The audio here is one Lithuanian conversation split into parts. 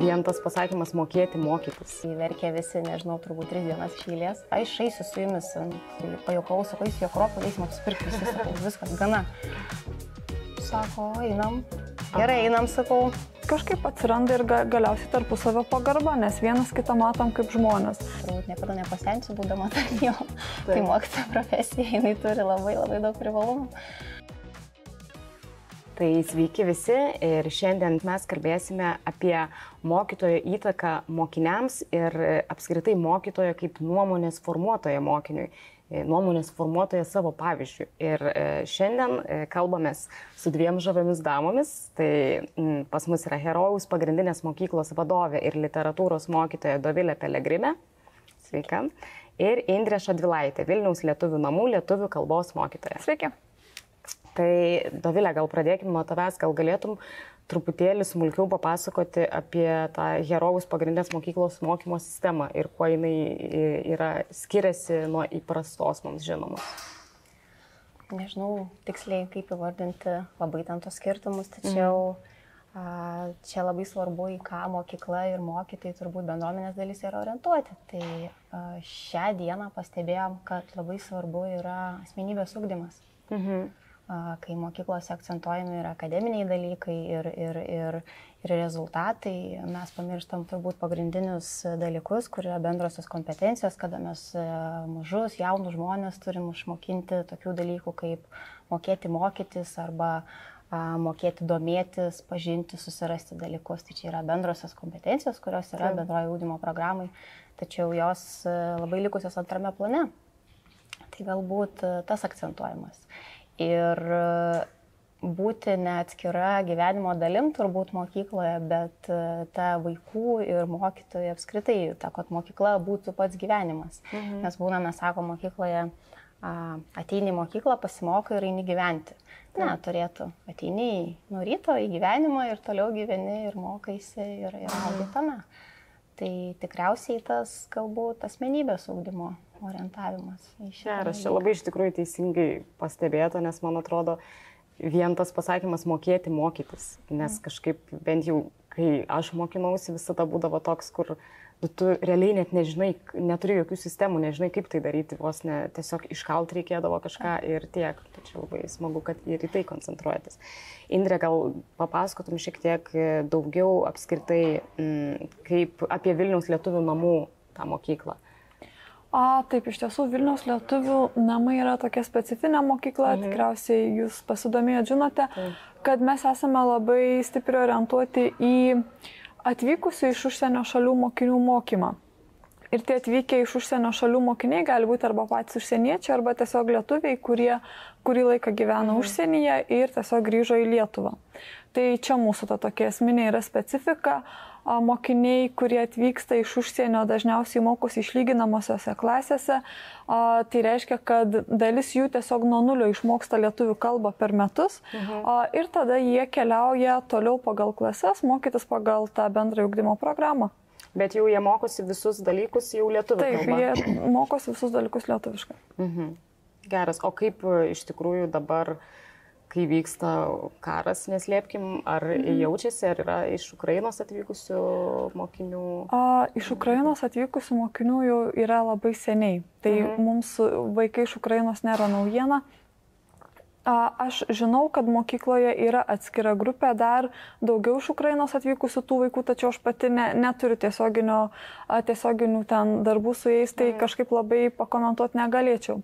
vien tas pasakymas mokėti mokytis. Verkė visi, nežinau, turbūt tris dienas iš eilės. Aš išeisiu su jumis, tai pajokau, sakau, jūs jo kropą eisim apsipirkti, sakau, viskas, gana. Sako, einam. Gerai, einam, sakau. Kažkaip atsiranda ir ga, galiausiai tarpusavio pagarba, nes vienas kitą matom kaip žmonės. Turbūt niekada nepasensiu, būdama tarp jo. Tai mokytojo profesija, jinai turi labai labai daug privalumų. Tai sveiki visi ir šiandien mes kalbėsime apie mokytojo įtaką mokiniams ir apskritai mokytojo kaip nuomonės formuotojo mokiniui, nuomonės formuotojo savo pavyzdžių. Ir e, šiandien e, kalbamės su dviem žaviomis damomis. Tai pas mus yra Herojaus pagrindinės mokyklos vadovė ir literatūros mokytoja Dovilė Pelegrimė. Sveika. Ir Indrė Šadvilaitė, Vilniaus lietuvių namų lietuvių kalbos mokytoja. Sveiki. Tai Dovilė, gal pradėkime nuo tavęs, gal galėtum truputėlį smulkiau papasakoti apie tą herojus pagrindinės mokyklos mokymo sistemą ir kuo jinai yra skiriasi nuo įprastos mums žinomos. Nežinau tiksliai, kaip įvardinti labai ten tos skirtumus, tačiau mm. a, čia labai svarbu, į ką mokykla ir mokytojai turbūt bendruomenės dalis yra orientuoti. Tai šią dieną pastebėjom, kad labai svarbu yra asmenybės ugdymas. Mhm kai mokyklose akcentuojami ir akademiniai dalykai, ir, ir, ir, ir rezultatai, mes pamirštam turbūt pagrindinius dalykus, kur yra bendrosios kompetencijos, kada mes e, mažus, jaunus žmonės turim išmokinti tokių dalykų kaip mokėti mokytis arba mokėti domėtis, pažinti, susirasti dalykus. Tai čia yra bendrosios kompetencijos, kurios yra bendrojo ūdymo programai, tačiau jos e, labai likusios antrame plane. Tai galbūt e, tas akcentuojamas ir e, būti ne atskira gyvenimo dalim turbūt mokykloje, bet e, ta vaikų ir mokytojų apskritai, ta, kad mokykla būtų pats gyvenimas. Mhm. Nes būna, mes sako, mokykloje ateini į mokyklą, pasimokai ir eini gyventi. Ne, turėtų. Ateini nuo ryto į gyvenimą ir toliau gyveni ir mokaisi ir, ir augi tame. Tai tikriausiai tas galbūt asmenybės augdymo orientavimas. Geras, čia labai iš tikrųjų teisingai pastebėta, nes man atrodo, vien tas pasakymas mokėti mokytis, nes mm. kažkaip bent jau, kai aš mokinausi, visada būdavo toks, kur nu, tu realiai net nežinai, neturi jokių sistemų, nežinai, kaip tai daryti, vos ne tiesiog iškalt reikėdavo kažką ir tiek. Tačiau labai smagu, kad ir į tai koncentruotis. Indrė, gal papasakotum šiek tiek daugiau apskritai, m, mm, kaip apie Vilniaus lietuvių namų tą mokyklą. A, taip, iš tiesų Vilniaus lietuvių namai yra tokia specifinė mokykla, mhm. tikriausiai jūs pasidomėjot, žinote, taip. kad mes esame labai stipriai orientuoti į atvykusių iš užsienio šalių mokinių mokymą. Ir tie atvykę iš užsienio šalių mokiniai gali būti arba patys užsieniečiai, arba tiesiog lietuviai, kurie kurį laiką gyveno mhm. užsienyje ir tiesiog grįžo į Lietuvą. Tai čia mūsų ta tokia esminė yra specifika mokiniai, kurie atvyksta iš užsienio, dažniausiai mokosi išlyginamosiose klasėse. Tai reiškia, kad dalis jų tiesiog nuo nulio išmoksta lietuvių kalbą per metus mhm. ir tada jie keliauja toliau pagal klases, mokytis pagal tą bendrą ugdymo programą. Bet jau jie mokosi visus dalykus jau lietuvių Taip, kalba. Jie mokosi visus dalykus lietuviškai. Mhm. Geras. O kaip iš tikrųjų dabar uh, kai vyksta karas, neslėpkim, ar mhm. jaučiasi, ar yra iš Ukrainos atvykusių mokinių? A, iš Ukrainos atvykusių mokinių jau yra labai seniai. Tai mhm. mums vaikai iš Ukrainos nėra naujiena. A, aš žinau, kad mokykloje yra atskira grupė, dar daugiau iš Ukrainos atvykusių tų vaikų, tačiau aš pati ne, neturiu tiesioginių ten darbų su jais, tai mhm. kažkaip labai pakomentuoti negalėčiau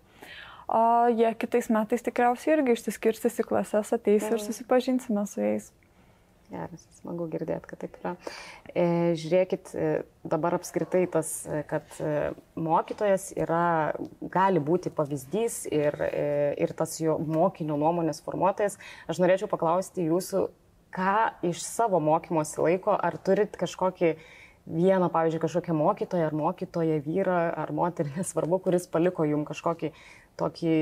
o jie kitais metais tikriausiai irgi išsiskirstys į klases, ateis ir susipažinsime su jais. Geras, smagu girdėti, kad taip yra. E, žiūrėkit, e, dabar apskritai tas, e, kad e, mokytojas yra, gali būti pavyzdys ir, ir tas jo mokinio nuomonės formuotojas. Aš norėčiau paklausti jūsų, ką iš savo mokymosi laiko, ar turit kažkokį vieną, pavyzdžiui, kažkokią mokytoją ar mokytoją vyrą ar moterį, nesvarbu, kuris paliko jums kažkokį tokį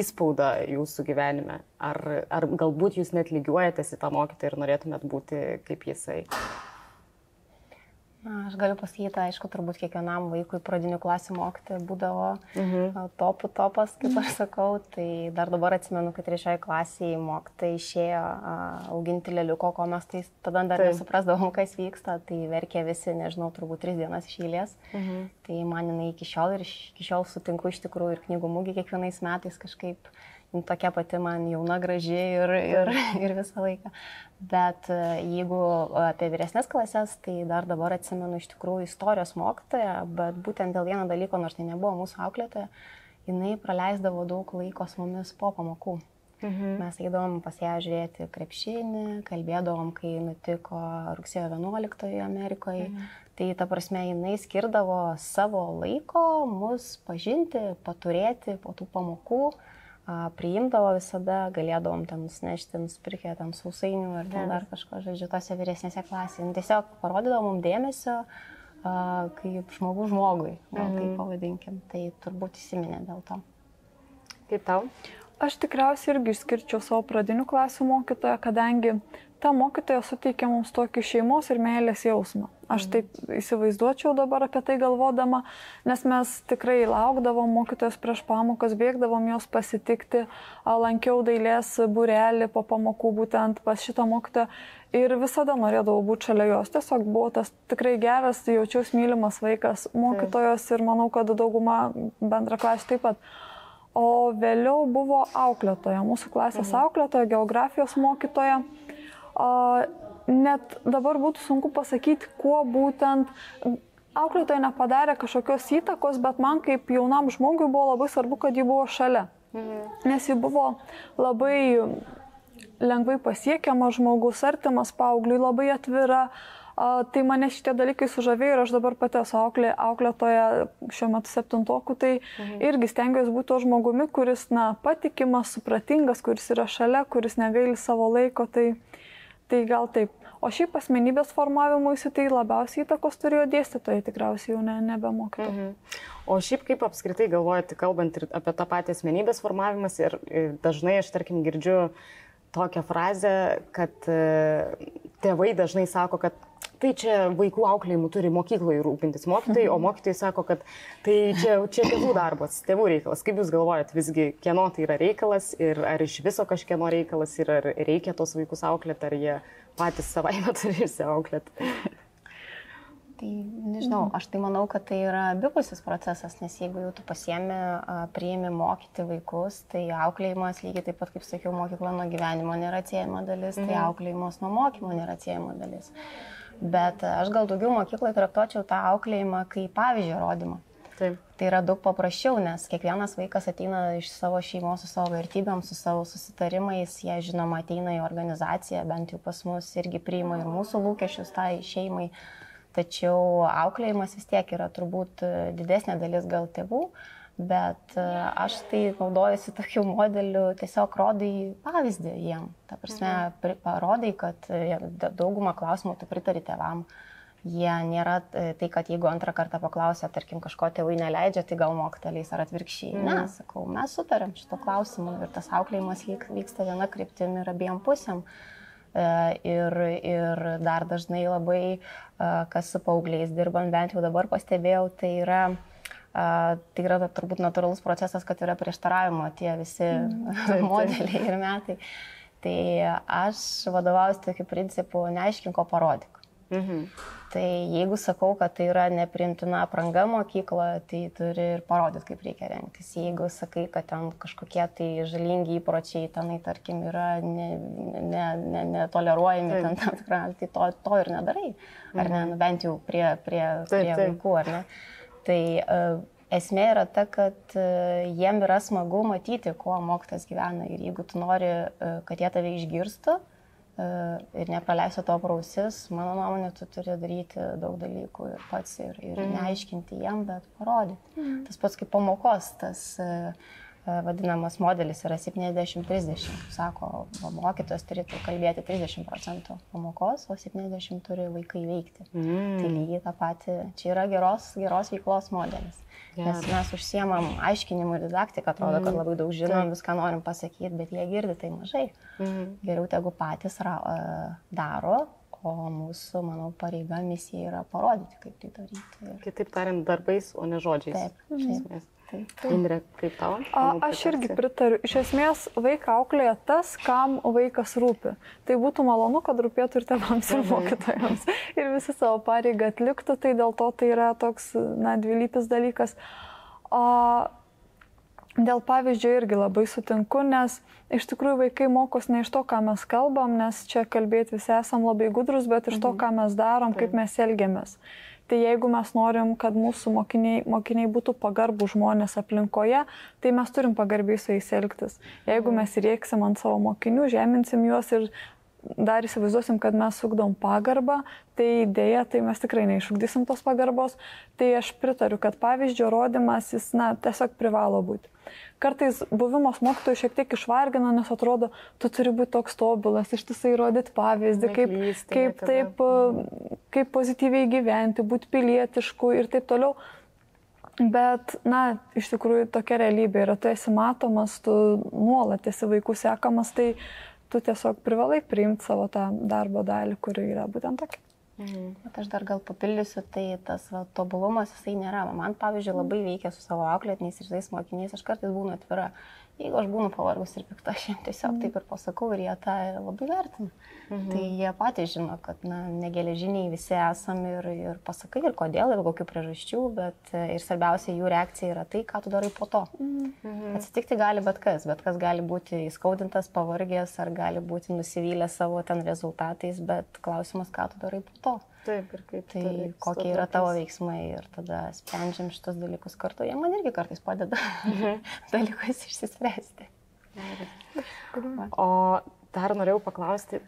įspaudą jūsų gyvenime? Ar, ar galbūt jūs net lygiuojatės į tą mokytoją ir norėtumėt būti kaip jisai? Na, aš galiu pasakyti, aišku, turbūt kiekvienam vaikui pradinių klasių mokyti būdavo mhm. topų topas, kaip aš sakau. Tai dar dabar atsimenu, kad trečioje klasėje mokytai išėjo a, auginti lėliuko, ko mes tai tada dar Taip. nesuprasdavom, kas vyksta. Tai verkė visi, nežinau, turbūt tris dienas iš eilės. Mhm. Tai man jinai iki šiol ir iki šiol sutinku iš tikrųjų ir knygų mūgį kiekvienais metais kažkaip tokia pati man jauna, graži ir, ir, ir visą laiką. Bet e, jeigu apie vyresnės klasės, tai dar dabar atsimenu iš tikrųjų istorijos mokytoją, bet būtent dėl vieno dalyko, nors tai nebuvo mūsų auklėtoja, jinai praleisdavo daug laiko su mumis po pamokų. Mhm. Mes eidavom pas ją žiūrėti krepšinį, kalbėdavom, kai nutiko rugsėjo 11 Amerikoje. Mhm. Tai ta prasme, jinai skirdavo savo laiko mus pažinti, paturėti po tų pamokų. Uh, priimdavo visada, galėdavom ten nusnešti, nusipirkę ten sausainių ar ten dar kažko, žodžiu, tose vyresnėse klasėse. Tiesiog parodydavo mums dėmesio kaip žmogus žmogui, gal mhm. taip pavadinkim. Tai turbūt įsiminė dėl to. Kaip tau? Aš tikriausiai irgi išskirčiau savo pradinių klasių mokytoją, kadangi ta mokytoja suteikia mums tokį šeimos ir meilės jausmą. Aš mhm. taip įsivaizduočiau dabar apie tai galvodama, nes mes tikrai laukdavom mokytojos prieš pamokas, bėgdavom jos pasitikti, lankiau dailės būrelį po pamokų būtent pas šitą mokytoją ir visada norėdavau būti šalia jos. Tiesiog buvo tas tikrai geras, jaučiausi mylimas vaikas mokytojos ir manau, kad dauguma bendra klasė taip pat. O vėliau buvo auklėtoja, mūsų klasės mhm. auklėtoja, geografijos mokytoja net dabar būtų sunku pasakyti, kuo būtent auklėtoja nepadarė kažkokios įtakos, bet man kaip jaunam žmogui buvo labai svarbu, kad ji buvo šalia. Mhm. Nes ji buvo labai lengvai pasiekiama žmogus, artimas paaugliui, labai atvira. A, tai mane šitie dalykai sužavėjo ir aš dabar pati esu auklė, auklėtoja šiuo metu septintokų, tai mhm. irgi stengiuosi būti to žmogumi, kuris, na, patikimas, supratingas, kuris yra šalia, kuris negaili savo laiko. Tai, Tai gal taip. O šiaip asmenybės formavimuisi tai labiausiai įtakos turėjo dėstytojai, tikriausiai jau ne, nebemokytojai. Mhm. O šiaip kaip apskritai galvojate, kalbant ir apie tą patį asmenybės formavimas ir dažnai aš tarkim girdžiu tokią frazę, kad e, tėvai dažnai sako, kad tai čia vaikų auklėjimu turi mokykloje rūpintis mokytojai, o mokytojai sako, kad tai čia, čia tėvų darbas, tėvų reikalas. Kaip Jūs galvojat, visgi kieno tai yra reikalas ir ar iš viso kažkieno reikalas ir ar reikia tos vaikus auklėti, ar jie patys savaime turi išsiauklėti? Tai nežinau, aš tai manau, kad tai yra abipusis procesas, nes jeigu jau tu pasiemi, priimi mokyti vaikus, tai auklėjimas lygiai taip pat, kaip sakiau, mokykla nuo gyvenimo nėra atsiejama dalis, tai mhm. auklėjimas nuo mokymo nėra atsiejama dalis. Bet aš gal daugiau mokykloje traktuočiau tą auklėjimą kaip pavyzdžio rodymą. Taip. Tai yra daug paprasčiau, nes kiekvienas vaikas ateina iš savo šeimos su savo vertybėm, su savo susitarimais, jie žinoma ateina į organizaciją, bent jau pas mus irgi priima ir mūsų lūkesčius tai šeimai. Tačiau auklėjimas vis tiek yra turbūt didesnė dalis gal tėvų, Bet e, aš tai naudojusi tokiu modeliu, tiesiog rodai pavyzdį jiem. Ta prasme, mhm. parodai, kad e, daugumą klausimų tu pritari tėvam. Jie nėra e, tai, kad jeigu antrą kartą paklausė, tarkim, kažko tėvai neleidžia, tai gal mokyteliais ar atvirkščiai. Mm. Ne, mhm. sakau, mes sutarėm šito klausimu ir tas auklėjimas vyksta viena kryptim ir abiem pusėm. Ir, ir dar dažnai labai, kas su paaugliais dirbant, bent jau dabar pastebėjau, tai yra tai yra turbūt natūralus procesas, kad yra prieštaravimo tie visi mm. modeliai ir metai. Tai aš vadovaujuosi tokiu principu, neaiškink, ko parodyk. Mhm. Tai jeigu sakau, kad tai yra neprimtina apranga mokykloje, tai turi ir parodyti, kaip reikia rengtis. Jeigu sakai, kad ten kažkokie tai žalingi įpročiai, tenai, tarkim, yra netoleruojami, ne, ne, ne ten tam tikrą, tai to, to ir nedarai. Ar ne, mhm. nu, bent jau prie, prie, prie taip, taip. vaikų, ar ne. Tai uh, esmė yra ta, kad uh, jiem yra smagu matyti, kuo mokytas gyvena. Ir jeigu tu nori, uh, kad jie tave išgirstų ir nepraleistų to prausis, mano nuomonė, tu turi daryti daug dalykų ir pats, ir, ir mm. neaiškinti jiem, bet parodyti. Mm. Tas pats kaip pamokos, tas uh, vadinamas modelis yra 70-30. Sako, mokytojas turėtų kalbėti 30 procentų pamokos, o 70 turi vaikai veikti. Mm. Tai lygiai tą patį, čia yra geros, geros veiklos modelis. Nes mes užsiemam aiškinimu ir didaktiką, atrodo, mm. kad labai daug žinom, viską norim pasakyti, bet jie girdi tai mažai. Mm. Geriau tegu patys ra, daro, o mūsų, manau, pareiga misija yra parodyti, kaip tai daryti. Ir... Kitaip tariant, darbais, o ne žodžiais. Taip, taip. Taip. Indrė, kaip tau? A, aš irgi pritariu. Iš esmės, vaiką auklėja tas, kam vaikas rūpi. Tai būtų malonu, kad rūpėtų ir tėvams, ir mokytojams. Ir visi savo pareigą atliktų, tai dėl to tai yra toks, na, dvilypis dalykas. O dėl pavyzdžio irgi labai sutinku, nes iš tikrųjų vaikai mokos ne iš to, ką mes kalbam, nes čia kalbėti visi esam labai gudrus, bet iš to, mhm. ką mes darom, kaip mes elgiamės. Tai jeigu mes norim, kad mūsų mokiniai, mokiniai būtų pagarbų žmonės aplinkoje, tai mes turim pagarbiai su jais elgtis. Jeigu mhm. mes rėksim ant savo mokinių, žeminsim juos ir dar įsivaizduosim, kad mes ugdom pagarbą, tai dėja, tai mes tikrai neišugdysim tos pagarbos. Tai aš pritariu, kad pavyzdžio rodimas jis, na, tiesiog privalo būti. Kartais buvimas mokytojų šiek tiek išvargina, nes atrodo, tu turi būti toks tobulas, ištisai rodyti pavyzdį, kaip, kaip, taip, kaip pozityviai gyventi, būti pilietišku ir taip toliau. Bet, na, iš tikrųjų tokia realybė yra, tu esi matomas, tu nuolat esi vaikų sekamas, tai tu tiesiog privalai priimti savo tą darbo dalį, kuri yra būtent tokia. Mhm. Bet aš dar gal papildysiu, tai tas va, tobulumas jisai nėra. Man, pavyzdžiui, labai veikia su savo auklėtiniais ir tais mokiniais, aš kartais būnu atvira. Jeigu aš būnu pavargus ir pikta, aš jiems tiesiog mm. taip ir pasakau ir jie tą labai vertina. Mm -hmm. Tai jie patys žino, kad na, negeležiniai visi esam ir, ir pasakai ir kodėl ir kokių priežasčių, bet ir svarbiausia jų reakcija yra tai, ką tu darai po to. Mm -hmm. Atsitikti gali bet kas, bet kas gali būti įskaudintas, pavargęs ar gali būti nusivylęs savo ten rezultatais, bet klausimas, ką tu darai po to. Taip, ir kaip. Tai kokie yra tavo veiksmai ir tada sprendžiam šitos dalykus kartu. Jie man irgi kartais padeda mhm. dalykus išsispręsti. O dar norėjau paklausti,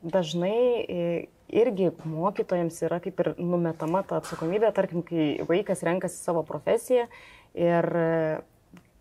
dažnai irgi mokytojams yra kaip ir numetama ta atsakomybė, tarkim, kai vaikas renkasi savo profesiją ir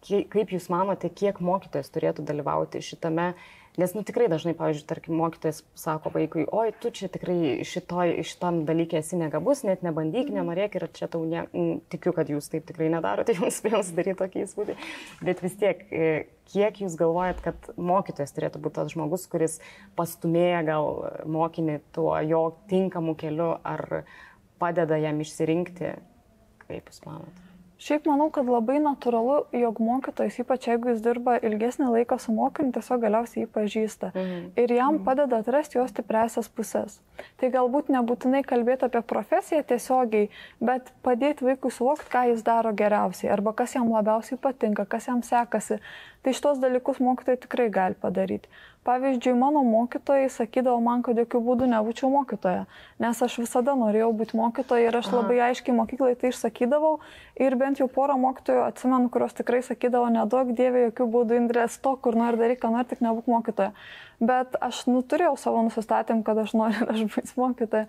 kaip Jūs manote, kiek mokytojas turėtų dalyvauti šitame Nes, nu, tikrai dažnai, pavyzdžiui, tarkim, mokytojas sako vaikui, oi, tu čia tikrai šitoj, šitam dalykė esi negabus, net nebandyk, mhm. nenorėk ir čia tau ne, tikiu, kad jūs taip tikrai nedarote, jums spėjus daryti tokį įspūdį. Bet vis tiek, e, kiek jūs galvojat, kad mokytojas turėtų būti tas žmogus, kuris pastumėja gal mokinį tuo jo tinkamu keliu ar padeda jam išsirinkti, kaip jūs manote? Šiaip manau, kad labai natūralu, jog mokytojas, ypač jeigu jis dirba ilgesnį laiką su mokiniu, tiesiog galiausiai jį pažįsta. Mhm. Ir jam mhm. padeda atrasti jos stipresias pusės. Tai galbūt nebūtinai kalbėti apie profesiją tiesiogiai, bet padėti vaikui suvokti, ką jis daro geriausiai, arba kas jam labiausiai patinka, kas jam sekasi. Tai šitos dalykus mokytojai tikrai gali padaryti. Pavyzdžiui, mano mokytojai sakydavo man, kad jokių būdų nebūčiau mokytoja, nes aš visada norėjau būti mokytoja ir aš labai aiškiai mokyklai tai išsakydavau. Ir bent jau porą mokytojų atsimenu, kurios tikrai sakydavo, nedaug dievė, jokių būdų indrės to, kur nori daryti, ką nori, tik nebūk mokytoja bet aš nu, turėjau savo nusistatymą, kad aš noriu, aš būsiu mokytoja.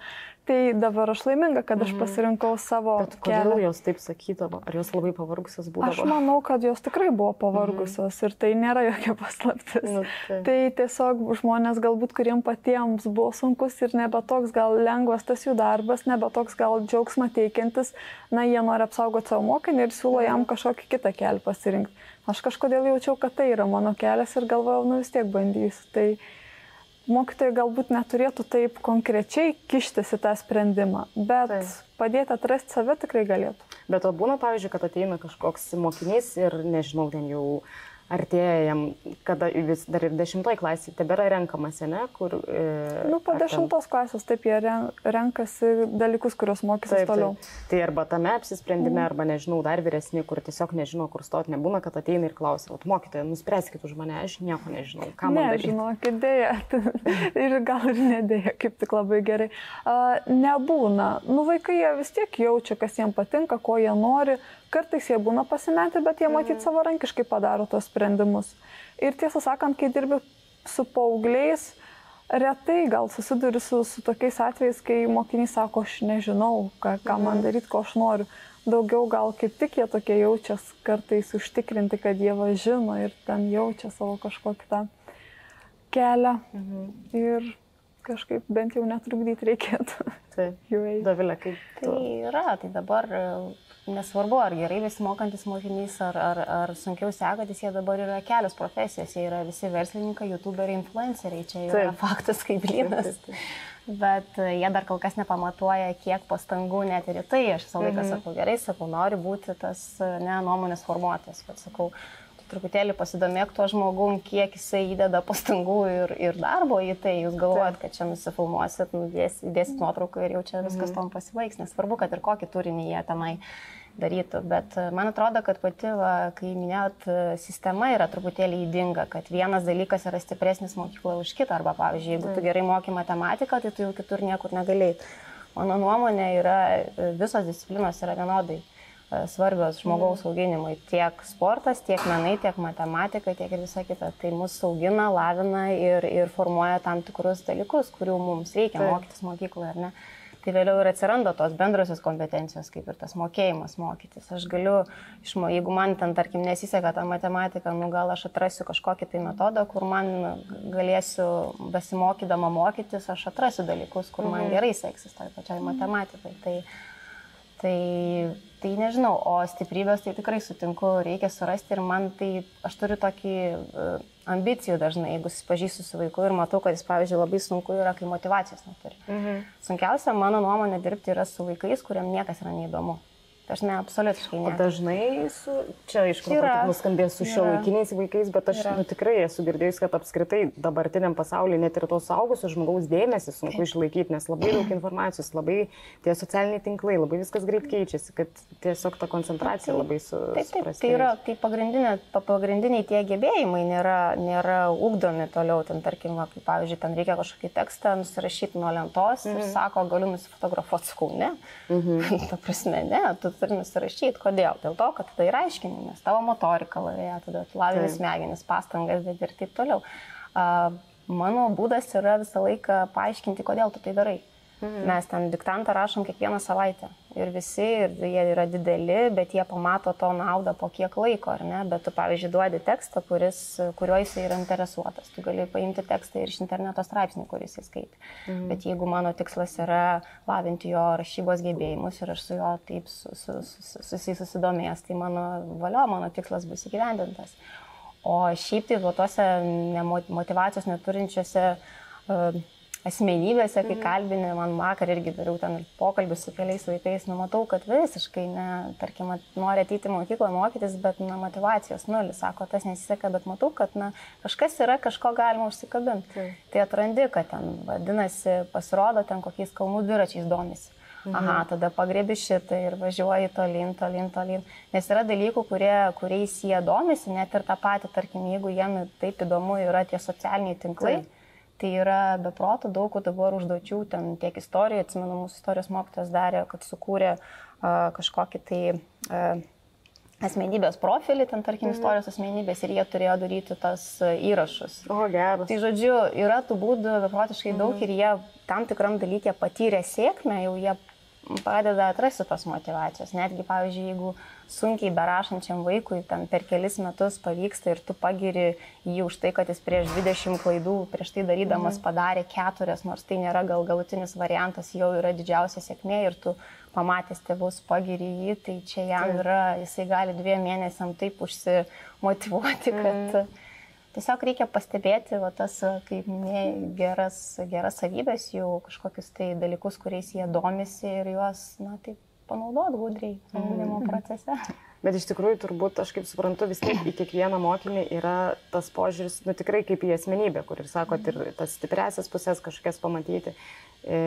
Tai dabar aš laiminga, kad aš mhm. pasirinkau savo bet kodėl kelią. jos taip sakydavo? Ar jos labai pavargusios būdavo? Aš manau, kad jos tikrai buvo pavargusios mhm. ir tai nėra jokia paslaptis. Nu, tai. tai tiesiog žmonės galbūt, kuriems patiems buvo sunkus ir nebe toks gal lengvas tas jų darbas, nebe toks gal džiaugsmą teikiantis, na, jie nori apsaugoti savo mokinį ir siūlo jam mhm. kažkokį kitą kelią pasirinkti. Aš kažkodėl jaučiau, kad tai yra mano kelias ir galvojau, nu vis tiek bandysiu. Tai mokytojai galbūt neturėtų taip konkrečiai kištis į tą sprendimą, bet tai. padėti atrasti save tikrai galėtų. Bet o būna, pavyzdžiui, kad ateina kažkoks mokinys ir, nežinau, ten jau artėja jam, kada vis dar ir dešimtoj klasėje tebėra renkamasi, ne? Kur, e, nu, po dešimtos ten... klasės taip jie renkasi dalykus, kuriuos mokysis taip, toliau. Taip. Tai arba tame apsisprendime, mm. arba nežinau, dar vyresni, kur tiesiog nežino, kur stoti, nebūna, kad ateina ir klausia, o mokytoja, nuspręskit už mane, aš nieko nežinau, ką man daryti. Nežinokit, dėja. ir gal ir nedėja, kaip tik labai gerai. Uh, nebūna. Nu, vaikai jie vis tiek jaučia, kas jiems patinka, ko jie nori Kartais jie būna pasimetę, bet jie matyt mhm. savarankiškai padaro tos sprendimus. Ir tiesą sakant, kai dirbi su paaugliais, retai gal susiduri su, su tokiais atvejais, kai mokinys sako, aš nežinau, ką, ką man mhm. daryti, ko aš noriu. Daugiau gal kaip tik jie tokie jaučias kartais užtikrinti, kad jie važino ir ten jaučia savo kažkokį tą kelią. Mhm. Ir kažkaip bent jau netrukdyti reikėtų. Taip, jų eiti. Davilė, kaip. Tu... Tai yra, tai dabar nesvarbu, ar gerai besimokantis mokinys, ar, ar, ar sunkiau sekantis, jie dabar yra kelios profesijos, jie yra visi verslininkai, youtuberiai, influenceriai, čia yra Taip. faktas kaip blynas. Bet e, jie dar kol kas nepamatuoja, kiek pastangų net ir tai. Aš visą laiką mhm. sakau, gerai, sakau, noriu būti tas e, ne, nuomonės formuotojas, bet sakau, truputėlį pasidomėk tuo žmogum, kiek jisai įdeda pastangų ir, ir darbo į tai. Jūs galvojat, kad čia nusifilmuosit, nudėsit, įdėsit nuotrauką ir jau čia viskas mhm. tom pasibaigs. Nesvarbu, kad ir kokį turinį jie tenai darytų. Bet e, man atrodo, kad pati, va, kai minėjot, e, sistema yra truputėlį įdinga, kad vienas dalykas yra stipresnis mokykloje už kitą. Arba, pavyzdžiui, jeigu tu gerai moki matematiką, tai tu jau kitur niekur negalėjai. Mano nuomonė yra, e, visos disciplinos yra vienodai svarbios žmogaus auginimui. Tiek sportas, tiek menai, tiek matematika, tiek ir visa kita. Tai mus augina, lavina ir, ir formuoja tam tikrus dalykus, kurių mums reikia Taip. mokytis mokykloje, ar ne? Tai vėliau ir atsiranda tos bendrosios kompetencijos, kaip ir tas mokėjimas mokytis. Aš galiu, išmo, jeigu man ten, tarkim, nesiseka ta matematika, nu gal aš atrasiu kažkokį tai metodą, kur man galėsiu besimokydama mokytis, aš atrasiu dalykus, kur man mhm. gerai seksis toj pačioj matematikai. Tai, tai Tai nežinau, o stiprybės tai tikrai sutinku, reikia surasti ir man tai, aš turiu tokį uh, ambicijų dažnai, jeigu susipažįstu su vaiku ir matau, kad jis, pavyzdžiui, labai sunku yra, kai motivacijos neturi. Mhm. Sunkiausia, mano nuomonė, dirbti yra su vaikais, kuriam niekas yra neįdomu. Aš ne, absoliutiškai ne. O dažnai su, čia aišku, nuskambės su šio laikiniais vaikais, bet aš nu, tikrai esu girdėjus, kad apskritai dabartiniam pasaulyje net ir tos saugusios žmogaus dėmesį sunku išlaikyti, nes labai daug informacijos, labai tie socialiniai tinklai, labai viskas greit keičiasi, kad tiesiog ta koncentracija labai su... Taip, taip, tai yra, tai pagrindinė, pagrindiniai tie gebėjimai nėra, nėra ugdomi toliau, ten tarkim, va, kaip pavyzdžiui, ten reikia kažkokį tekstą nusirašyti nuo lentos mhm. ir sako, galiu nusifotografuoti, sakau, ne. Mhm. ta prasme, ne, tu turi nusirašyti. Kodėl? Dėl to, kad tada yra aiškinimas, tavo motorika lavėja, tada lavini smegenis, pastangas dėti ir taip toliau. Uh, mano būdas yra visą laiką paaiškinti, kodėl tu tai darai. Mhm. Mes ten diktantą rašom kiekvieną savaitę. Ir visi, ir jie yra dideli, bet jie pamato to naudą po kiek laiko, ar ne? Bet tu, pavyzdžiui, duodi tekstą, kuris, kuriuo jisai yra interesuotas. Tu gali paimti tekstą ir iš interneto straipsnį, kuris jis skaitė. Mhm. Bet jeigu mano tikslas yra lavinti jo rašybos gebėjimus ir aš su juo taip susidomėjęs, tai mano valio, mano tikslas bus įgyvendintas. O šiaip tai tuose motivacijos neturinčiose uh, asmenybėse, kai mhm. kalbini, man vakar irgi dariau ten pokalbius su keliais vaikais, nu matau, kad visiškai, ne, tarkim, nori ateiti į mokyklą mokytis, bet na, motivacijos nulis, sako, tas nesiseka, bet matau, kad na, kažkas yra, kažko galima užsikabinti. Tai. tai atrandi, kad ten, vadinasi, pasirodo, ten kokiais kalnų dviračiais domisi. Mhm. Aha, tada pagrėbi šitą ir važiuoji tolin, tolin, tolin. Nes yra dalykų, kurie, kuriais jie domisi, net ir tą patį, tarkim, jeigu jiem taip įdomu yra tie socialiniai tinklai. Taip Tai yra beproto daug dabar užduočių, ten tiek istorija, atsimenu, mūsų istorijos mokytas darė, kad sukūrė uh, kažkokį tai uh, asmenybės profilį, ten tarkim mhm. istorijos asmenybės ir jie turėjo daryti tas įrašus. O, geras. Tai žodžiu, yra tų būdų beprotiškai daug mhm. ir jie tam tikram dalykė patyrė sėkmę, jau jie padeda atrasti tos motivacijos. Netgi, pavyzdžiui, jeigu sunkiai berašančiam vaikui ten per kelis metus pavyksta ir tu pagiri jį už tai, kad jis prieš 20 klaidų, prieš tai darydamas mhm. padarė keturias, nors tai nėra gal galutinis variantas, jau yra didžiausia sėkmė ir tu pamatęs tėvus pagiri jį, tai čia jam yra, jisai gali dviem mėnesiam taip užsimotivuoti, kad... Mhm Tiesiog reikia pastebėti, va, tas, kaip minėjai, geras, geras savybės, jų kažkokius tai dalykus, kuriais jie domisi ir juos, na, taip panaudoti gudriai ugdymo mm. procese. Bet iš tikrųjų, turbūt, aš kaip suprantu, vis tiek į kiekvieną mokinį yra tas požiūris, nu tikrai kaip į asmenybę, kur ir sakot, ir tas stipresias pusės kažkokias pamatyti. E,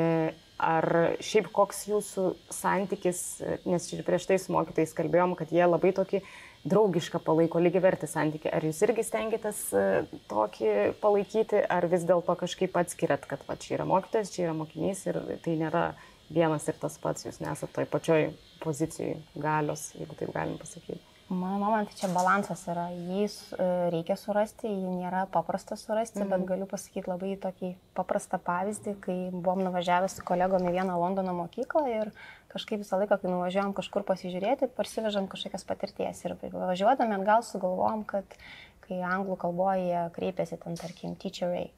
ar šiaip koks jūsų santykis, nes ir prieš tai su mokytais kalbėjom, kad jie labai tokį draugišką palaiko lygiai vertį santyki. Ar jūs irgi stengiatės e, tokį palaikyti, ar vis dėlto kažkaip atskiriat, kad va, čia yra mokytojas, čia yra mokinys ir tai nėra vienas ir tas pats, jūs nesate toj pačioj pozicijai galios, jeigu taip galim pasakyti. Mano nuomonė, tai čia balansas yra. Jį e, reikia surasti, jį nėra paprasta surasti, mm -hmm. bet mhm. galiu pasakyti labai tokį paprastą pavyzdį, kai buvom nuvažiavę su kolegom į vieną Londono mokyklą ir kažkaip visą laiką, kai nuvažiavam kažkur pasižiūrėti, parsivežam kažkokias patirties. Ir važiuodami atgal sugalvom, kad kai anglų kalboje kreipiasi ten, tarkim, teacherai,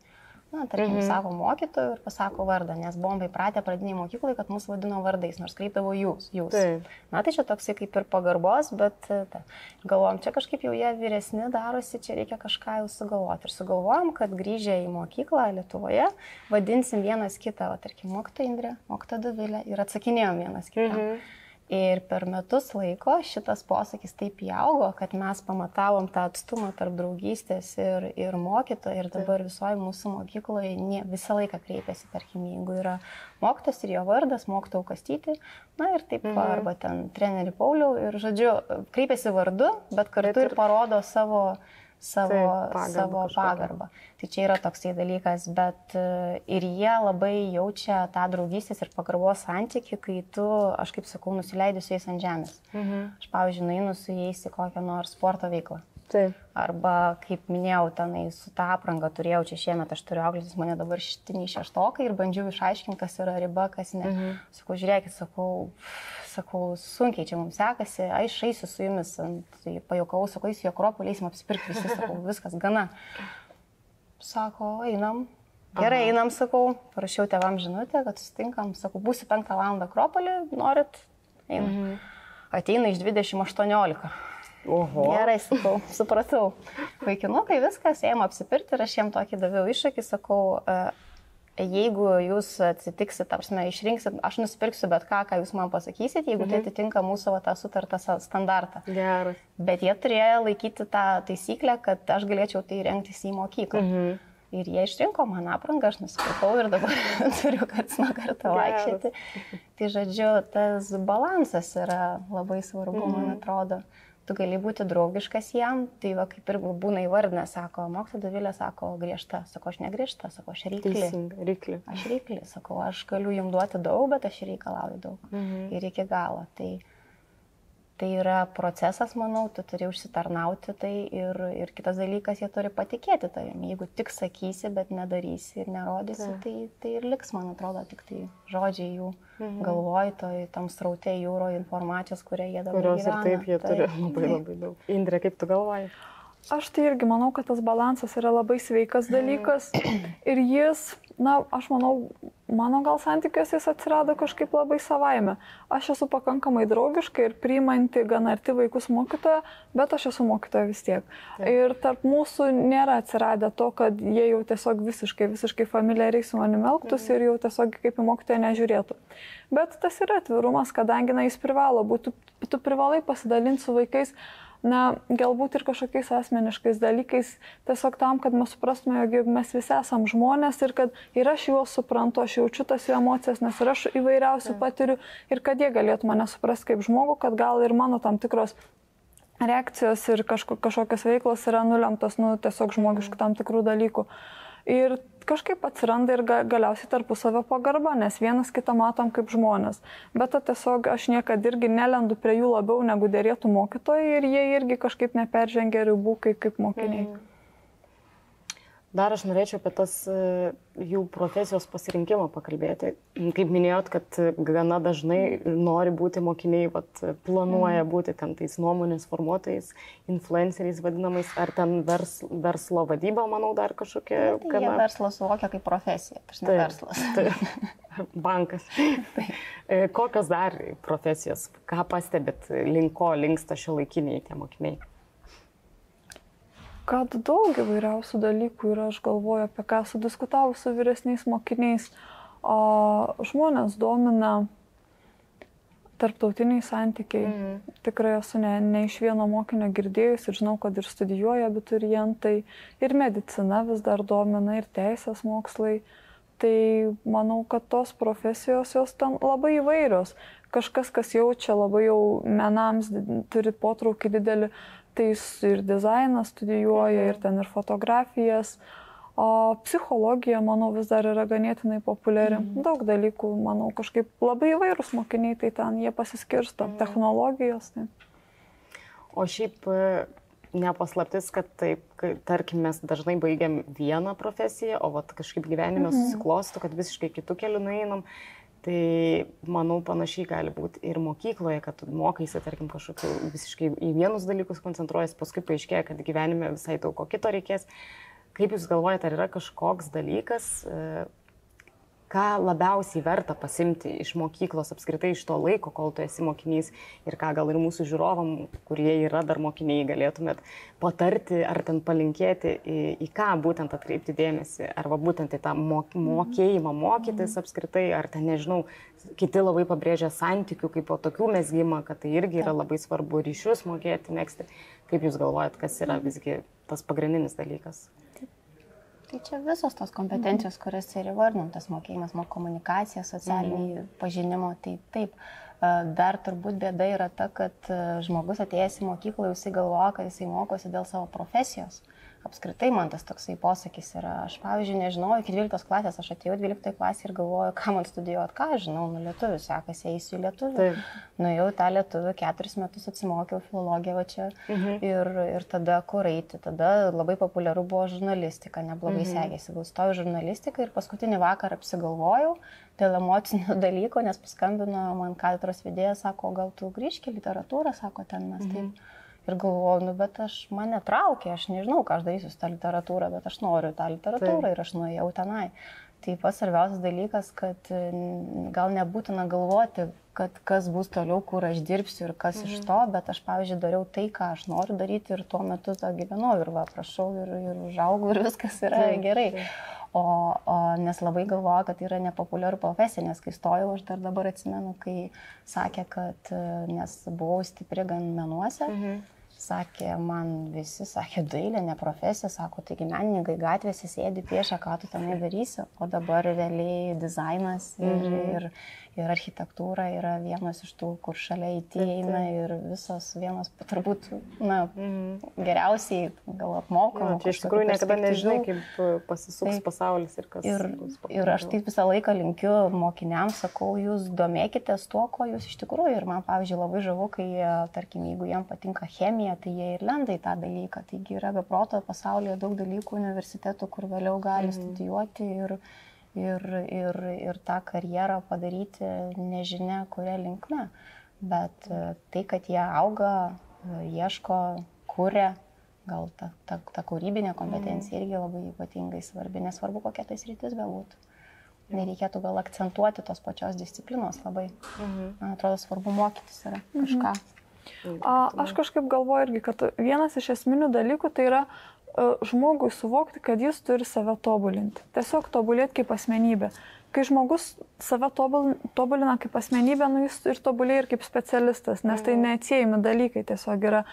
na, tarkim, mhm. savo mokytojų ir pasako vardą, nes buvom įpratę pradiniai mokyklai, kad mus vadino vardais, nors kreipdavo jūs, jūs. Taip. Na, tai čia toksai kaip ir pagarbos, bet ta, galvom, čia kažkaip jau jie vyresni darosi, čia reikia kažką jau sugalvoti. Ir sugalvojom, kad grįžę į mokyklą Lietuvoje vadinsim vienas kitą, o tarkim, mokytoja Indrė, mokytoja Davilė ir atsakinėjom vienas kitą. Mhm. Ir per metus laiko šitas posakis taip įaugo, kad mes pamatavom tą atstumą tarp draugystės ir, ir mokytojo. Ir dabar visoje mūsų mokykloje nie, visą laiką kreipiasi, tarkim, jeigu yra mokytas ir jo vardas, mokytojau kastyti, na ir taip, mhm. arba ten treneri Pauliau ir, žodžiu, kreipiasi vardu, bet kartu ir parodo savo savo, Taip, pagarbą savo pagarbą. Tai čia yra toksai dalykas, bet e, ir jie labai jaučia tą draugystės ir pagarbos santyki, kai tu, aš kaip sakau, nusileidži su jais ant žemės. Mhm. Aš, pavyzdžiui, nueinu su jais į kokią nors sporto veiklą. Taip. Arba, kaip minėjau, tenai su tą aprangą turėjau, čia šiemet aš turiu auklės, mane dabar šitiniai šeštokai ir bandžiau išaiškinti, kas yra riba, kas ne. Mhm. Sakau, žiūrėkit, sakau, sakau, sunkiai čia mums sekasi, aš eisiu su jumis, tai pajokau, sakau, jūs į Akropolį eisim apsipirkti visi, sakau, viskas gana. Sako, einam. Gerai, Aha. einam, sakau, parašiau tevam žinutę, kad susitinkam, sakau, būsiu penktą valandą Akropolį, norit, einam. Mhm. Ateina iš 2018. Oho. Gerai, sakau, supratau. Vaikinukai viskas, ėjom apsipirkti ir aš jiem tokį daviau iššūkį, sakau, uh, jeigu jūs atsitiksit, tarsi išrinksit, aš nusipirksiu bet ką, ką jūs man pasakysit, jeigu tai mhm. tai atitinka mūsų va, tą sutartą standartą. Geras. Bet jie turėjo laikyti tą taisyklę, kad aš galėčiau tai rengtis į mokyklą. Mhm. Ir jie išrinko man aprangą, aš nusipirkau ir dabar turiu karts nuo karto vaikščioti. Tai žodžiu, tas balansas yra labai svarbu, mhm. man atrodo tu gali būti draugiškas jam, tai va kaip ir būna įvardinę, sako, mokslo davilė sako griežta, sako, aš negriežta, sako, aš reikli. Teisinga, reikli. Aš reikli, sakau, aš galiu jums duoti daug, bet aš reikalauju daug. Mhm. Ir iki galo. Tai, tai yra procesas, manau, tu turi užsitarnauti tai ir, ir kitas dalykas, jie turi patikėti tavim. Jeigu tik sakysi, bet nedarysi ir nerodysi, Ta. tai, tai ir liks, man atrodo, tik tai žodžiai jų mhm. galvoj, toj tam strautė jūro informacijos, kurią jie dabar Kurios gyvena. ir taip jie tai, turi labai labai daug. Indrė, kaip tu galvoji? Aš tai irgi manau, kad tas balansas yra labai sveikas dalykas ir jis, na, aš manau, mano gal santykiuose jis atsirado kažkaip labai savaime. Aš esu pakankamai draugiška ir priimanti gana arti vaikus mokytoja, bet aš esu mokytoja vis tiek. Taip. Ir tarp mūsų nėra atsiradę to, kad jie jau tiesiog visiškai, visiškai familiariai su manimi elgtųsi mhm. ir jau tiesiog kaip į mokytoją nežiūrėtų. Bet tas yra atvirumas, kadangi na, jis privalo būti, tu, tu privalai pasidalinti su vaikais na, galbūt ir kažkokiais asmeniškais dalykais, tiesiog tam, kad mes suprastume, jog mes visi esam žmonės ir kad ir aš juos suprantu, aš jaučiu tas jų emocijas, nes ir aš įvairiausių patiriu ir kad jie galėtų mane suprasti kaip žmogų, kad gal ir mano tam tikros reakcijos ir kažko, kažkokios veiklos yra nulemtos, nu, tiesiog žmogiškų tam tikrų dalykų. Ir kažkaip atsiranda ir ga, galiausiai tarpusavio pagarba, nes vienas kitą matom kaip žmonės. Bet ta tiesiog aš niekada irgi nelendu prie jų labiau negu dėrėtų mokytojai ir jie irgi kažkaip neperžengia ribų kaip, kaip mokiniai. Mhm. Dar aš norėčiau apie tas e, jų profesijos pasirinkimą pakalbėti. Kaip minėjot, kad gana dažnai nori būti mokiniai, vat, planuoja mm. būti ten tais nuomonės formuotojais, influenceriais vadinamais, ar ten vers, verslo vadyba, manau, dar kažkokia. Na, tai gana... Verslo suvokia kaip profesija, tai ne verslas. Tai, bankas. E, kokios dar profesijos, ką pastebėt, link ko linksta šio laikiniai tie mokiniai? Kad daug įvairiausių dalykų ir aš galvoju apie ką sudiskutavau su vyresniais mokiniais. O žmonės domina tarptautiniai santykiai. Mm. Tikrai esu ne, ne iš vieno mokinio girdėjus ir žinau, kad ir studijuoja abiturientai, ir medicina vis dar domina, ir teisės mokslai. Tai manau, kad tos profesijos jos ten labai įvairios. Kažkas, kas jaučia labai jau menams, turi potraukį didelį, tai jis ir dizainą studijuoja, ir ten ir fotografijas. O psichologija, manau, vis dar yra ganėtinai populiari. Mhm. Daug dalykų, manau, kažkaip labai įvairūs mokiniai, tai ten jie pasiskirsto. Mhm. Technologijos. Tai. O šiaip e, nepaslaptis, kad taip, tarkim, mes dažnai baigiam vieną profesiją, o vat, kažkaip gyvenime mhm. susiklosto, kad visiškai kitų kelių nueinam. Tai manau panašiai gali būti ir mokykloje, kad mokaisi, tarkim, kažkokiu visiškai į vienus dalykus koncentruojas, paskui paaiškėja, kad gyvenime visai daug ko kito reikės. kaip Jūs galvojate, ar yra kažkoks dalykas, e, ką labiausiai verta pasimti iš mokyklos, apskritai iš to laiko, kol tu esi mokinys ir ką gal ir mūsų žiūrovam, kurie yra dar mokiniai, galėtumėt patarti ar ten palinkėti, į, į ką būtent atkreipti dėmesį, arba būtent į tą mok, mokėjimą mokytis apskritai, ar ten nežinau, kiti labai pabrėžia santykių kaip po tokių mesgymą, kad tai irgi yra labai svarbu ryšius mokėti, mėgsti. Kaip Jūs galvojat, kas yra visgi tas pagrindinis dalykas? Tai čia visos tos kompetencijos, kurias ir įvardintas mokėjimas, mok komunikacija, socialiniai mhm. pažinimo, tai taip. Dar turbūt bėda yra ta, kad žmogus atėjęs į mokyklą, jisai galvoja, kad jisai mokosi dėl savo profesijos. Mhm apskritai man tas toksai posakis yra. Aš, pavyzdžiui, nežinau, iki 12 klasės aš atėjau 12 klasę ir galvoju, ką man studijuoti, ką žinau, nu lietuvių sekasi, eisiu į lietuvių. Taip. Nuėjau tą lietuvių, keturis metus atsimokiau filologiją va čia mhm. ir, ir tada kur eiti. Tada labai populiaru buvo žurnalistika, neblogai mhm. sekėsi. Gal stojau žurnalistiką ir paskutinį vakarą apsigalvojau dėl emocinių dalykų, nes paskambino man katedros vedėjas, sako, gal tu grįžki literatūrą, sako, ten mes mhm. taip Ir galvoju, nu, bet aš mane traukia, aš nežinau, ką aš darysiu su tą literatūrą, bet aš noriu tą literatūrą Taip. ir aš nuėjau tenai. Tai pats svarbiausias dalykas, kad gal nebūtina galvoti, kad kas bus toliau, kur aš dirbsiu ir kas mhm. iš to, bet aš, pavyzdžiui, dariau tai, ką aš noriu daryti ir tuo metu tą gyvenau ir va, prašau ir, ir užaugau ir viskas yra taip, gerai. Taip. O, o, nes labai galvoju, kad tai yra nepopuliari profesija, nes kai stojau, aš dar dabar atsimenu, kai sakė, kad nes buvau stipri gan menuose, mhm sakė, man visi sakė, dailė, ne profesija, sako, taigi menininkai gatvėse sėdi piešia, ką tu ten darysi, o dabar realiai dizainas ir, mm -hmm. ir, ir architektūra yra vienas iš tų, kur šalia IT eina ir visos vienos, turbūt, na, mm. geriausiai gal apmokama. Tai iš tikrųjų niekada nežinai, kaip uh, pasisuks taip, pasaulis ir kas. Ir, ir aš taip visą laiką linkiu mokiniams, sakau, jūs domėkitės tuo, ko jūs iš tikrųjų. Ir man, pavyzdžiui, labai žavu, kai, tarkim, jeigu jiem patinka chemija, tai jie ir lenda į tą dalyką. Taigi yra be proto pasaulyje daug dalykų universitetų, kur vėliau gali mm. studijuoti. Ir, ir, ir, ir tą karjerą padaryti nežinia, kuria linkme. Bet e, tai, kad jie auga, e, ieško, kuria, gal ta, ta, ta kūrybinė kompetencija irgi labai ypatingai svarbi, nesvarbu kokia tai sritis bebūtų. Nereikėtų gal akcentuoti tos pačios disciplinos labai. Mhm. Man atrodo, svarbu mokytis yra kažką. Mhm. A, aš kažkaip galvoju irgi, kad vienas iš esminių dalykų tai yra žmogui suvokti, kad jis turi save tobulinti. Tiesiog tobulėti kaip asmenybė. Kai žmogus save tobulina kaip asmenybė, nu jis ir tobulėja ir kaip specialistas, nes tai mhm. neatsiejami dalykai tiesiog yra.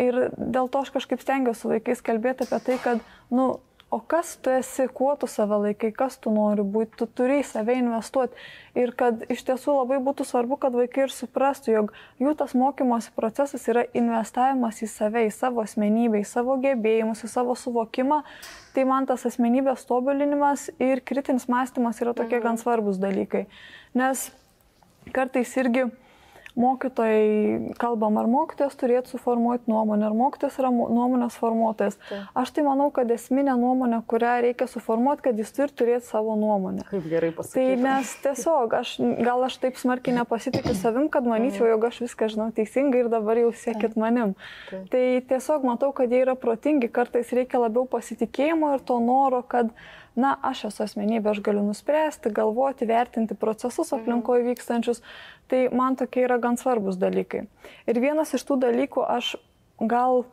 Ir dėl to aš kažkaip stengiuosi su vaikais kalbėti apie tai, kad, nu, o kas tu esi, kuo tu save laikai, kas tu nori būti, tu turi į save investuoti. Ir kad iš tiesų labai būtų svarbu, kad vaikai ir suprastų, jog jų tas mokymosi procesas yra investavimas į save, į savo asmenybę, į savo gebėjimus, į savo suvokimą. Tai man tas asmenybės tobulinimas ir kritinis mąstymas yra tokie mhm. gan svarbus dalykai. Nes kartais irgi mokytojai, kalbam, ar mokytojas turėtų suformuoti nuomonę, ar mokytojas yra nuomonės formuotojas. Tai. Aš tai manau, kad esminė nuomonė, kurią reikia suformuoti, kad jis turi turėti savo nuomonę. Kaip gerai pasakyti. Tai nes tiesiog, aš, gal aš taip smarkiai nepasitikiu savim, kad manyčiau, jog aš viską žinau teisingai ir dabar jau siekit manim. Tai. tai tiesiog matau, kad jie yra protingi, kartais reikia labiau pasitikėjimo ir to noro, kad na, aš esu asmenybė, aš galiu nuspręsti, galvoti, vertinti procesus mhm. aplinkoje vykstančius, tai man tokie yra gan svarbus dalykai. Ir vienas iš tų dalykų aš gal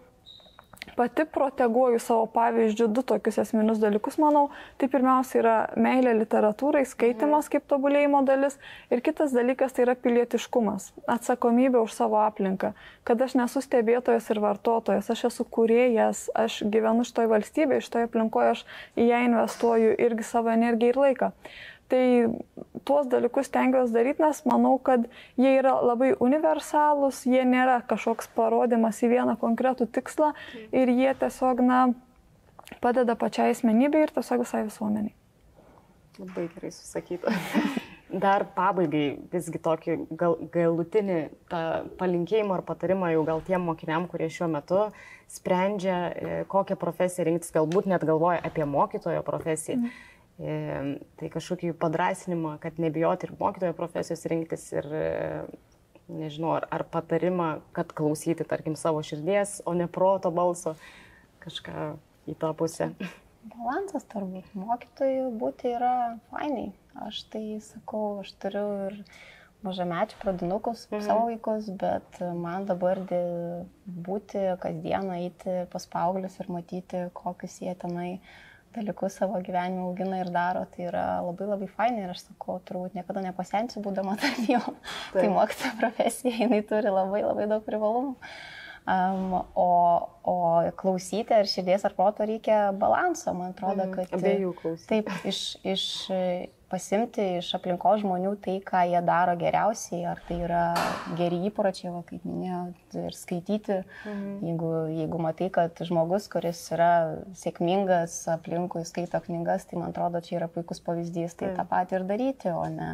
pati proteguoju savo pavyzdžių du tokius esminius dalykus, manau. Tai pirmiausia yra meilė literatūrai, skaitimas kaip tobulėjimo dalis. Ir kitas dalykas tai yra pilietiškumas, atsakomybė už savo aplinką. Kad aš nesu stebėtojas ir vartotojas, aš esu kuriejas, aš gyvenu šitoje valstybėje, šitoje aplinkoje, aš į ją investuoju irgi savo energiją ir laiką. Tai tuos dalykus tengiuosi daryti, nes manau, kad jie yra labai universalūs, jie nėra kažkoks parodymas į vieną konkretų tikslą ir jie tiesiog, na, padeda pačiai asmenybei ir tiesiog visai visuomeniai. Labai gerai susakyta. Dar pabaigai visgi tokį gal, galutinį palinkėjimą ar patarimą jau gal tiem mokiniam, kurie šiuo metu sprendžia, e, kokią profesiją rinktis, galbūt net galvoja apie mokytojo profesiją. Mm tai kažkokį padrasinimą, kad nebijoti ir mokytojo profesijos rinktis ir nežinau, ar, ar patarimą, kad klausyti, tarkim, savo širdies, o ne proto balso, kažką į tą pusę. Balansas turbūt. Mokytojų būti yra fainai. Aš tai sakau, aš turiu ir mažamečių pradinukus, mhm. savo vaikus, bet man dabar būti kasdieną eiti pas paauglius ir matyti, kokius jie tenai dalykus savo gyvenime augina ir daro, tai yra labai labai fainai ir aš sakau, turbūt niekada nepasensiu būdama tarp jų. Tai mokytojo profesija, jinai turi labai labai daug privalumų. Um, o, o klausyti ar širdies ar proto reikia balanso, man atrodo, mhm. kad... Abiejų klausyti. Taip, iš, iš pasimti iš aplinkos žmonių tai, ką jie daro geriausiai, ar tai yra geri įpročiai, va, kaip minėjot, ir skaityti. Mhm. Jeigu, jeigu matai, kad žmogus, kuris yra sėkmingas aplinkui, skaito knygas, tai man atrodo, čia yra puikus pavyzdys, tai mhm. tą patį ir daryti, o ne...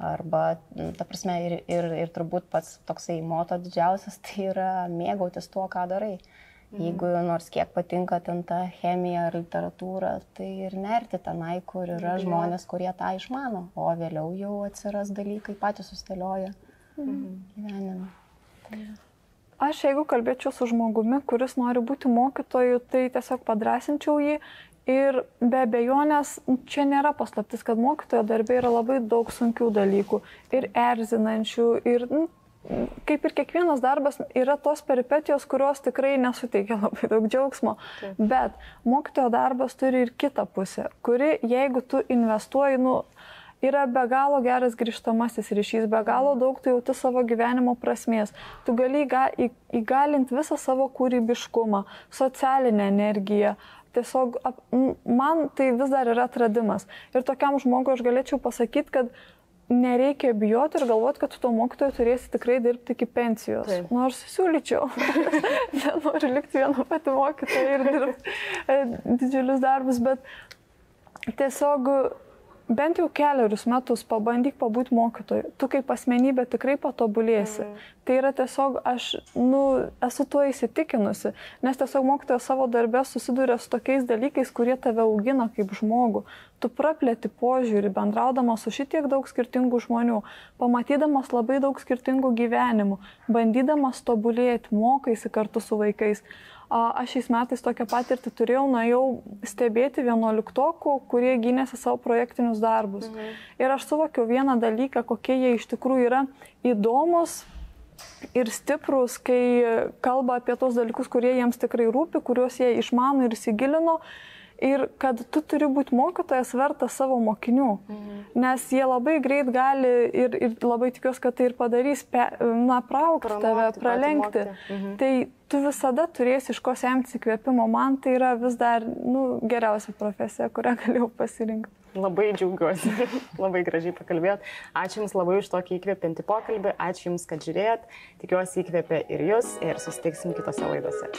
Arba, ta prasme, ir, ir, ir turbūt pats toksai moto didžiausias, tai yra mėgautis tuo, ką darai. Mhm Mhm. Jeigu nors kiek patinka ten ta chemija ar literatūra, tai ir nerti tenai, kur yra mhm. žmonės, kurie tą išmano, o vėliau jau atsiras dalykai patys sustėlioja mhm. gyvenime. Tai... Aš jeigu kalbėčiau su žmogumi, kuris nori būti mokytoju, tai tiesiog padrasinčiau jį Ir be abejonės, čia nėra paslaptis, kad mokytojo darbė yra labai daug sunkių dalykų ir erzinančių, ir nu, kaip ir kiekvienas darbas, yra tos peripetijos, kurios tikrai nesuteikia labai daug džiaugsmo. Taip. Bet mokytojo darbas turi ir kitą pusę, kuri, jeigu tu investuoji, nu, yra be galo geras grįžtamasis ryšys, be galo daug tu jauti savo gyvenimo prasmės. Tu gali įgalinti visą savo kūrybiškumą, socialinę energiją. Tiesiog man tai vis dar yra atradimas. Ir tokiam žmogui aš galėčiau pasakyti, kad nereikia bijoti ir galvoti, kad tu to mokytojo turėsi tikrai dirbti iki pensijos. Taip. Nors siūlyčiau. Nenoriu likti viena pati mokytoja ir dirbti e, didžiulius darbus, bet tiesiog bent jau keliarius metus pabandyk pabūti mokytoju. Tu kaip asmenybė tikrai patobulėsi. Mm. Tai yra tiesiog, aš nu, esu tuo įsitikinusi, nes tiesiog mokytojas savo darbę susiduria su tokiais dalykais, kurie tave augina kaip žmogų. Tu praplėti požiūrį, bendraudamas su šitiek daug skirtingų žmonių, pamatydamas labai daug skirtingų gyvenimų, bandydamas tobulėti, mokaisi kartu su vaikais. Aš šiais metais tokią patirtį turėjau, nuėjau stebėti vienuoliktokų, kurie gynėsi savo projektinius darbus. Mhm. Ir aš suvokiau vieną dalyką, kokie jie iš tikrųjų yra įdomus ir stiprus, kai kalba apie tos dalykus, kurie jiems tikrai rūpi, kuriuos jie išmano ir įsigilino ir kad tu turi būti mokytojas vertas savo mokinių, mhm. nes jie labai greit gali ir, ir labai tikiuosi, kad tai ir padarys, pe, na, praukti tave, pralenkti. Mhm. Tai tu visada turėsi iš ko semtis įkvėpimo, man tai yra vis dar nu, geriausia profesija, kurią galėjau pasirinkti. Labai džiaugiuosi, labai gražiai pakalbėjot. Ačiū Jums labai už tokį įkvepiantį pokalbį, ačiū Jums, kad žiūrėjot. Tikiuosi įkvėpė ir Jūs ir susitiksim kitose laidose.